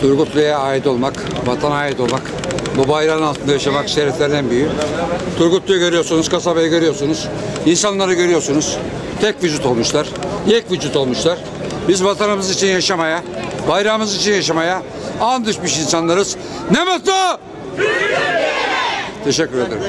Turgutlu'ya ait olmak, vatana ait olmak, bu bayrağın altında yaşamak şereflerin en büyüğü. Turgutlu'yu görüyorsunuz, kasabayı görüyorsunuz, insanları görüyorsunuz. Tek vücut olmuşlar, yek vücut olmuşlar. Biz vatanımız için yaşamaya, bayrağımız için yaşamaya an düşmüş insanlarız. Ne mutlu! Teşekkür ederim.